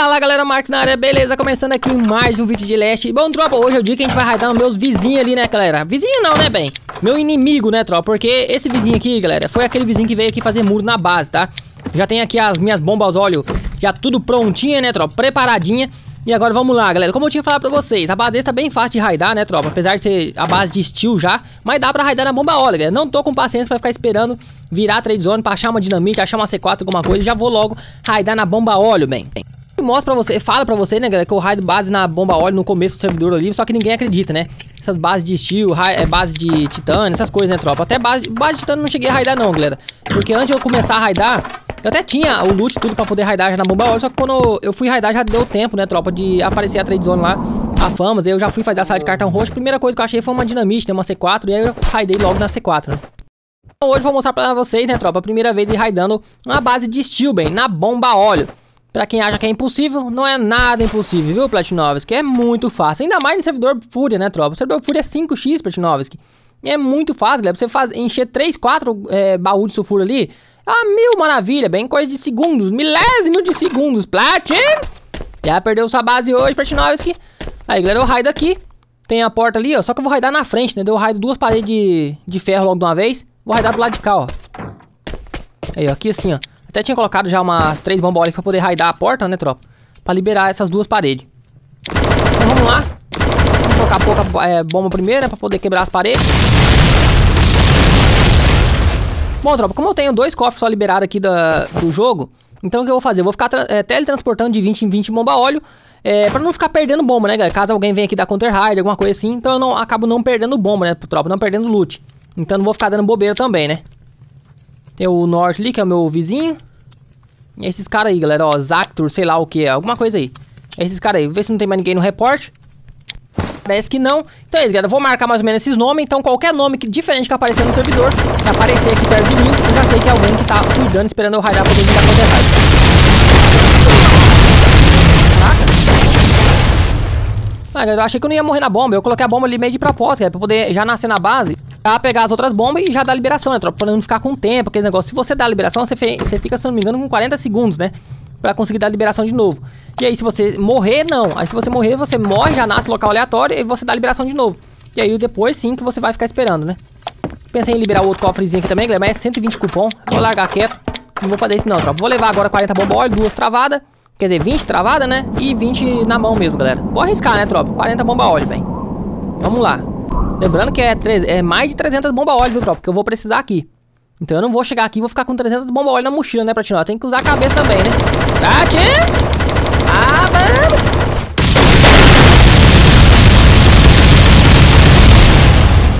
Fala galera, Marcos na área, beleza? Começando aqui mais um vídeo de leste Bom, tropa, hoje é o dia que a gente vai raidar nos meus vizinhos ali, né, galera? Vizinho não, né, bem? Meu inimigo, né, tropa? Porque esse vizinho aqui, galera, foi aquele vizinho que veio aqui fazer muro na base, tá? Já tem aqui as minhas bombas óleo já tudo prontinha, né, tropa? Preparadinha e agora vamos lá, galera. Como eu tinha falado pra vocês, a base desse tá bem fácil de raidar, né, tropa? Apesar de ser a base de steel já, mas dá pra raidar na bomba óleo, galera. Não tô com paciência pra ficar esperando virar trade zone pra achar uma dinamite, achar uma C4, alguma coisa. Já vou logo raidar na bomba óleo, bem. Mostra pra você, fala pra você, né, galera, que eu raido base na bomba óleo no começo do servidor ali, só que ninguém acredita, né? Essas bases de steel, é, base de titânio, essas coisas, né, tropa? Até base, base de titânio não cheguei a raidar não, galera. Porque antes de eu começar a raidar, eu até tinha o loot tudo pra poder raidar já na bomba óleo, só que quando eu fui raidar já deu tempo, né, tropa, de aparecer a trade zone lá, a famas, eu já fui fazer a sala de cartão roxo, a primeira coisa que eu achei foi uma dinamite, né, uma C4, e aí eu raidei logo na C4, né. Então hoje vou mostrar pra vocês, né, tropa, a primeira vez raidando uma base de steel, bem, na bomba óleo. Pra quem acha que é impossível, não é nada impossível, viu, Platinovski? É muito fácil. Ainda mais no servidor Fúria, né, tropa? O servidor Fúria é 5x, Platinovski. É muito fácil, galera. Você faz, encher 3, 4 é, baús de sulfuro ali, ah, mil maravilha, bem coisa de segundos, milésimo de segundos, Platin! Já perdeu sua base hoje, Platinovski. Aí, galera, eu raido aqui. Tem a porta ali, ó, só que eu vou raidar na frente, né? Eu raido duas paredes de, de ferro logo de uma vez. Vou raidar do lado de cá, ó. Aí, ó, aqui assim, ó. Até tinha colocado já umas três bombas pra poder raidar a porta, né, tropa? Pra liberar essas duas paredes. Então vamos lá. Vamos colocar pouca é, bomba primeiro, né? Pra poder quebrar as paredes. Bom, tropa, como eu tenho dois cofres só liberados aqui da, do jogo, então o que eu vou fazer? Eu vou ficar é, teletransportando de 20 em 20 bomba óleo, é, pra não ficar perdendo bomba, né, galera? Caso alguém venha aqui dar counter raid, alguma coisa assim, então eu não, acabo não perdendo bomba, né, tropa? Não perdendo loot. Então não vou ficar dando bobeira também, né? Tem o Norte ali, que é o meu vizinho. E esses caras aí, galera, ó, Zactor, sei lá o que, alguma coisa aí. Esses caras aí, vê se não tem mais ninguém no report. Parece que não. Então é isso, galera. Vou marcar mais ou menos esses nomes. Então, qualquer nome que, diferente que aparecer no servidor, que aparecer aqui perto de mim, eu já sei que é alguém que tá cuidando, esperando eu raidar pra gente dar contra. Caraca. Ah, galera, eu achei que eu não ia morrer na bomba. Eu coloquei a bomba ali meio de propósito, galera, pra poder já nascer na base. Já pegar as outras bombas e já dar liberação, né, tropa? Pra não ficar com tempo, aquele negócio. Se você dá liberação, você, você fica, se não me engano, com 40 segundos, né? Pra conseguir dar a liberação de novo. E aí, se você morrer, não. Aí, se você morrer, você morre, já nasce local aleatório e você dá liberação de novo. E aí, depois sim que você vai ficar esperando, né? Pensei em liberar o outro cofrezinho aqui também, galera, mas é 120 cupom. Vou largar quieto. Não vou fazer isso não, tropa. Vou levar agora 40 bomba óleo, duas travadas. Quer dizer, 20 travada, né? E 20 na mão mesmo, galera. Vou arriscar, né, tropa? 40 bomba óleo, bem. Vamos lá. Lembrando que é, é mais de 300 bomba óleo, viu, tropa? Porque eu vou precisar aqui. Então eu não vou chegar aqui e vou ficar com 300 bomba óleo na mochila, né, Platino? Tem que usar a cabeça também, né? Platino! Ah, vamos!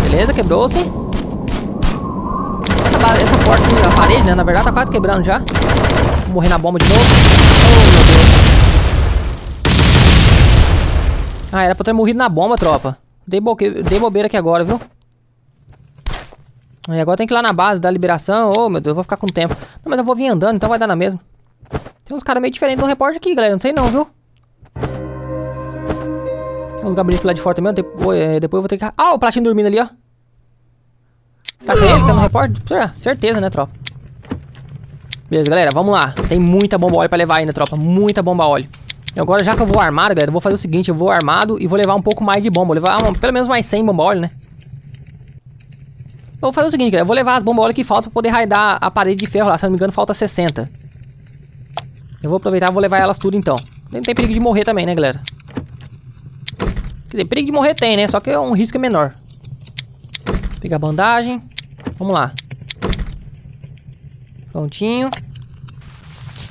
Beleza, quebrou-se. Essa, essa porta aqui, a parede, né? Na verdade tá quase quebrando já. Vou morrer na bomba de novo. Oh, meu Deus. Ah, era pra ter morrido na bomba, tropa. Dei, Dei bobeira aqui agora, viu? E agora tem que ir lá na base da liberação. Oh, meu Deus, eu vou ficar com tempo. Não, mas eu vou vir andando, então vai dar na mesma. Tem uns caras meio diferentes no repórter aqui, galera. Não sei não, viu? Tem uns gabinetes lá de fora também. Depois, é, depois eu vou ter que... Ah, o Platinho dormindo ali, ó. Será que é ele tá no repórter? Certeza, né, tropa? Beleza, galera, vamos lá. Tem muita bomba óleo pra levar ainda, tropa. Muita bomba óleo. Agora, já que eu vou armado, galera, eu vou fazer o seguinte. Eu vou armado e vou levar um pouco mais de bomba. Vou levar um, pelo menos mais 100 bomba óleo, né? Eu vou fazer o seguinte, galera. Eu vou levar as bombas óleo que faltam pra poder raidar a parede de ferro lá. Se não me engano, falta 60. Eu vou aproveitar e vou levar elas tudo então. Não tem perigo de morrer também, né, galera? Quer dizer, perigo de morrer tem, né? Só que é um risco menor. Pegar a bandagem. Vamos lá. Prontinho.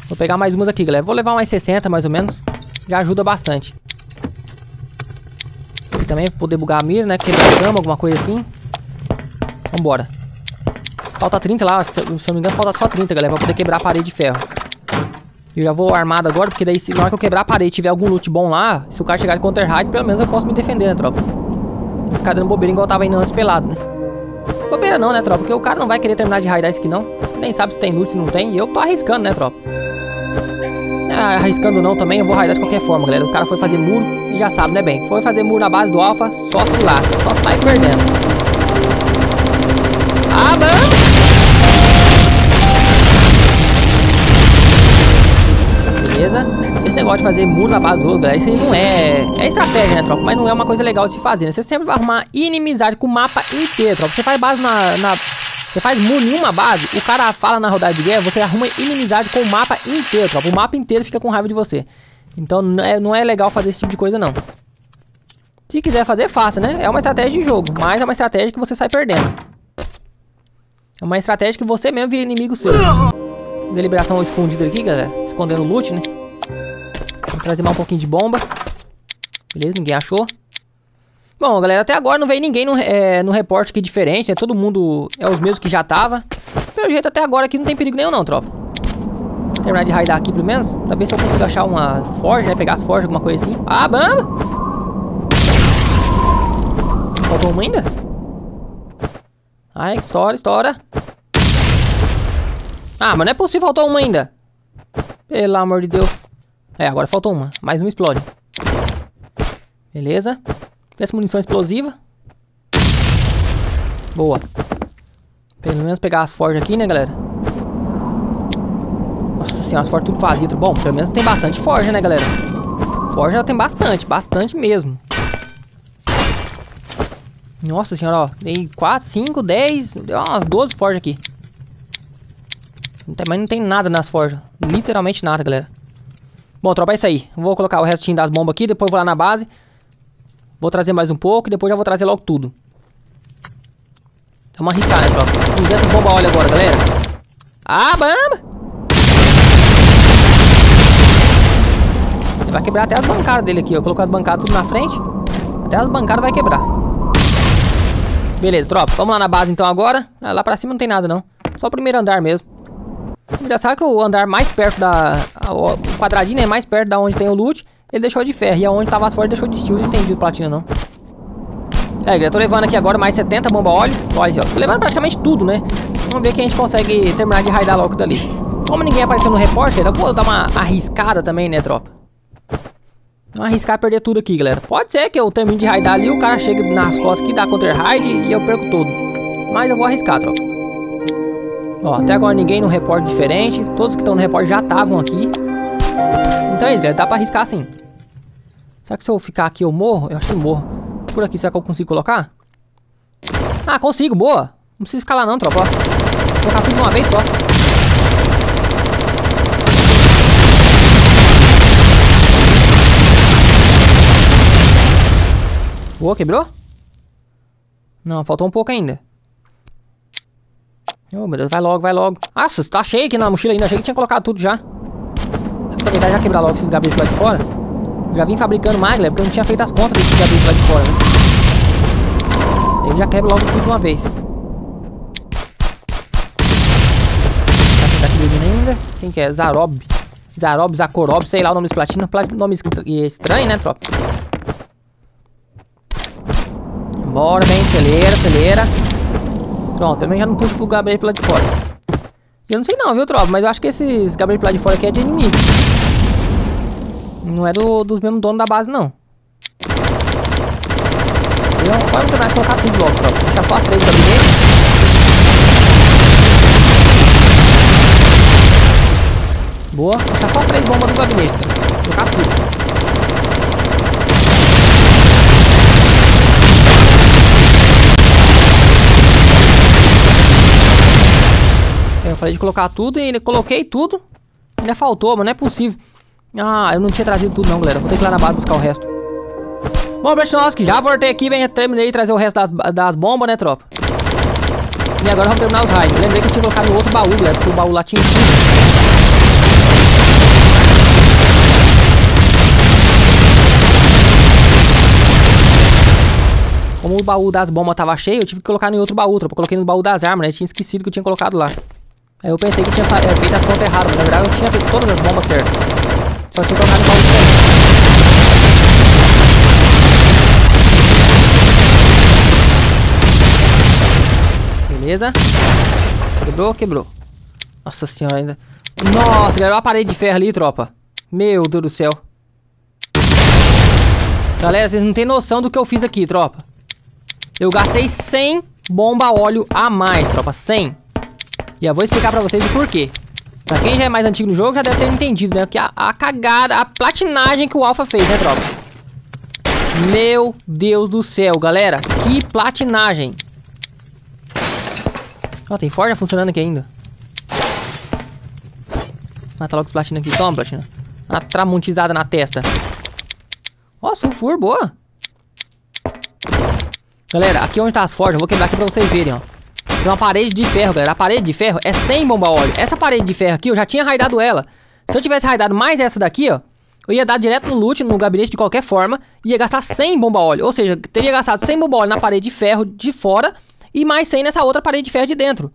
Vou pegar mais umas aqui, galera. Vou levar mais 60, mais ou menos. Já ajuda bastante. E também poder bugar a mira, né? Quebrar a cama, alguma coisa assim. Vambora. Falta 30 lá, se eu não me engano, falta só 30, galera. Pra poder quebrar a parede de ferro. Eu já vou armado agora, porque daí se na hora que eu quebrar a parede tiver algum loot bom lá, se o cara chegar de counter raid, pelo menos eu posso me defender, né, tropa? Não ficar dando bobeira igual eu tava indo antes pelado, né? Bobeira não, né, tropa? Porque o cara não vai querer terminar de raidar isso aqui, não. Nem sabe se tem loot, se não tem. E eu tô arriscando, né, tropa? Arriscando não também, eu vou raidar de qualquer forma, galera. O cara foi fazer muro e já sabe, né, bem? Foi fazer muro na base do alfa, só se lá, só sai perdendo. Ah, vamos! negócio de fazer muro na base dos outros, galera, isso aí não é... É estratégia, né, tropa? Mas não é uma coisa legal de se fazer, né? Você sempre vai arrumar inimizade com o mapa inteiro, tropa. Você faz base na... na... Você faz em uma base, o cara fala na rodada de guerra, você arruma inimizade com o mapa inteiro, tropa. O mapa inteiro fica com raiva de você. Então não é, não é legal fazer esse tipo de coisa, não. Se quiser fazer, faça, né? É uma estratégia de jogo, mas é uma estratégia que você sai perdendo. É uma estratégia que você mesmo vira inimigo seu. Deliberação escondida aqui, galera. Escondendo loot, né? Vou trazer mais um pouquinho de bomba. Beleza, ninguém achou. Bom, galera, até agora não veio ninguém no, é, no reporte aqui diferente, né? Todo mundo é os mesmos que já tava. Pelo jeito, até agora aqui não tem perigo nenhum não, tropa. Vou terminar de raidar aqui, pelo menos. Ver se eu consigo achar uma forja, né? Pegar as forjas, alguma coisa assim. Ah, bamba! Faltou uma ainda? Ai, estoura, estoura. Ah, mas não é possível, faltou uma ainda. Pelo amor de Deus. É, agora faltou uma. Mais uma explode. Beleza. Peça munição explosiva. Boa. Pelo menos pegar as forjas aqui, né, galera? Nossa senhora, as forjas tudo vazias. Bom, pelo menos tem bastante forja, né, galera? Forja tem bastante, bastante mesmo. Nossa senhora, ó. Tem 4, 5, 10, umas 12 forjas aqui. Mas não tem nada nas forjas. Literalmente nada, galera. Bom, tropa, é isso aí. Vou colocar o restinho das bombas aqui, depois vou lá na base. Vou trazer mais um pouco e depois já vou trazer logo tudo. Vamos arriscar, né, tropa? 200 bomba óleo agora, galera. Ah, bamba! Ele vai quebrar até as bancadas dele aqui, ó. Colocou as bancadas tudo na frente. Até as bancadas vai quebrar. Beleza, tropa. Vamos lá na base então agora. Ah, lá pra cima não tem nada, não. Só o primeiro andar mesmo. Engraçado que o andar mais perto da... O quadradinho é mais perto da onde tem o loot. Ele deixou de ferro. E aonde tava as forjas deixou de steel. Não entendi o platina, não. É, eu tô levando aqui agora mais 70 bomba óleo. Olha, ó. Tô levando praticamente tudo, né? Vamos ver que a gente consegue terminar de raidar logo dali. Como ninguém apareceu no repórter, eu vou dar uma arriscada também, né, tropa? Não arriscar perder tudo aqui, galera. Pode ser que eu termine de raidar ali, o cara chegue nas costas aqui, dá counter raid e eu perco tudo. Mas eu vou arriscar, tropa. Ó, até agora ninguém no repórter diferente. Todos que estão no repórter já estavam aqui. Então é isso, galera. Dá pra arriscar sim. Será que se eu ficar aqui eu morro? Eu acho que morro. Por aqui, será que eu consigo colocar? Ah, consigo, boa. Não precisa lá não, tropa. Vou colocar tudo de uma vez só. Boa, quebrou? Não, faltou um pouco ainda. Oh, meu Deus, vai logo, vai logo. Nossa, tá cheio aqui na mochila ainda. Achei que tinha colocado tudo já. Aproveitar e já quebrar logo esses gabinetes lá de fora. Já vim fabricando mais, galera, porque eu não tinha feito as contas desses gabinetes lá de fora, né? Eu já quebro logo tudo de uma vez. Tá aqui ainda. Quem que é? Zarob. Zarob, Zakorob, sei lá o nome desse platina. Nome estranho, né, tropa? Bora, bem, acelera, acelera. Pronto, também já não puxo pro Gabriel lá de fora. Eu não sei não, viu, tropa? Mas eu acho que esses Gabriel lá de fora aqui é de inimigo. Não é do, dos mesmos donos da base, não. Eu, agora vou mais colocar tudo logo, tropa. Deixar só as três gabinetes. Boa. Deixar só três bombas do gabinete. Colocar tudo. Eu falei de colocar tudo e ainda coloquei tudo. Ainda faltou, mas não é possível. Ah, eu não tinha trazido tudo não, galera. Vou ter que ir lá na base buscar o resto. Bom, que já voltei aqui, bem, terminei de trazer o resto das, das bombas, né, tropa? E agora vamos terminar os raids. Eu lembrei que eu tinha colocado no outro baú, galera, porque o baú lá tinha Como o baú das bombas tava cheio, eu tive que colocar no outro baú, tropa. Coloquei no baú das armas, né? Eu tinha esquecido que eu tinha colocado lá. Aí eu pensei que tinha é, feito as contas erradas, mas na verdade eu tinha feito todas as bombas certas. Só tinha no baú diferente. Beleza. Quebrou, quebrou. Nossa senhora, ainda. Nossa, galera, olha a parede de ferro ali, tropa. Meu Deus do céu. Galera, vocês não tem noção do que eu fiz aqui, tropa. Eu gastei 100 bomba óleo a mais, tropa. 100. E eu vou explicar pra vocês o porquê. Pra quem já é mais antigo no jogo, já deve ter entendido, né? Que a, a cagada, a platinagem que o Alpha fez, né, tropa? Meu Deus do céu, galera. Que platinagem. Ó, tem forja funcionando aqui ainda. Mata logo os platina aqui. Toma, platina. Uma tramontizada na testa. Ó, sulfur, boa. Galera, aqui onde tá as forjas, eu vou quebrar aqui pra vocês verem, ó. Tem uma parede de ferro, galera. A parede de ferro é sem bomba óleo. Essa parede de ferro aqui, eu já tinha raidado ela. Se eu tivesse raidado mais essa daqui, ó, eu ia dar direto no loot, no gabinete de qualquer forma, ia gastar 100 bomba óleo. Ou seja, teria gastado 100 bomba óleo na parede de ferro de fora e mais 100 nessa outra parede de ferro de dentro.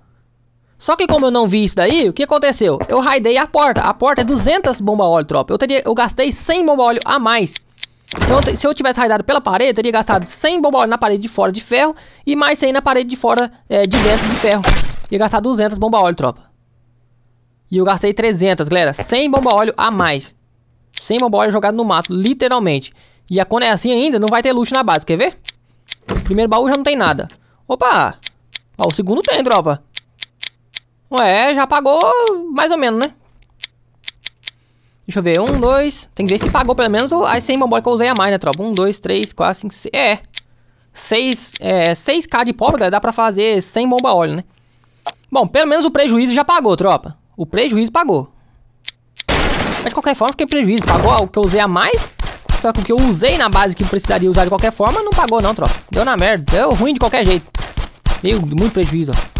Só que como eu não vi isso daí, o que aconteceu? Eu raidei a porta. A porta é 200 bomba óleo, tropa. Eu, teria, eu gastei 100 bomba óleo a mais. Então, se eu tivesse raidado pela parede, eu teria gastado 100 bomba óleo na parede de fora de ferro e mais 100 na parede de fora é, de dentro de ferro. Ia gastar 200 bomba óleo, tropa. E eu gastei 300, galera. 100 bomba óleo a mais. 100 bomba óleo jogado no mato, literalmente. E a quando é assim ainda, não vai ter loot na base, quer ver? Primeiro baú já não tem nada. Opa! Ó, o segundo tem, tropa. Ué, já pagou mais ou menos, né? Deixa eu ver. Um, dois. Tem que ver se pagou pelo menos as 100 bombolas que eu usei a mais, né, tropa? Um, dois, três, quatro, cinco, seis. É. 6, é, 6k de galera, dá pra fazer 100 bomba óleo, né? Bom, pelo menos o prejuízo já pagou, tropa. O prejuízo pagou. Mas de qualquer forma, fiquei prejuízo. Pagou o que eu usei a mais. Só que o que eu usei na base que precisaria usar de qualquer forma, não pagou não, tropa. Deu na merda. Deu ruim de qualquer jeito. Deu muito prejuízo, ó.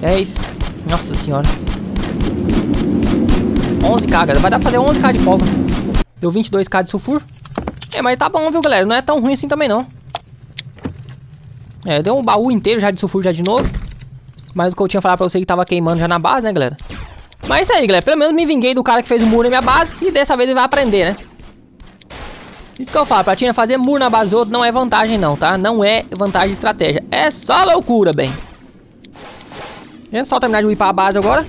10. Nossa senhora. 11k, galera. Vai dar pra fazer 11k de pólvora. Deu 22k de sulfur. É, mas tá bom, viu, galera? Não é tão ruim assim também, não. É, deu um baú inteiro já de sulfur já de novo. Mas o que eu tinha falado pra você que tava queimando já na base, né, galera? Mas é isso aí, galera. Pelo menos me vinguei do cara que fez o muro na minha base. E dessa vez ele vai aprender, né? Isso que eu falo, pra Tina fazer muro na base do outro não é vantagem não, tá? Não é vantagem de estratégia. É só loucura, bem. É só terminar de upar a base agora.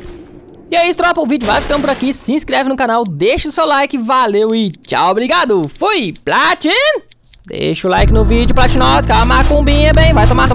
E é isso, tropa. O vídeo vai ficando por aqui. Se inscreve no canal, deixa o seu like. Valeu e tchau, obrigado. Fui, Platin! Deixa o like no vídeo, Platinos. Calma, cumbinha, bem. Vai tomar...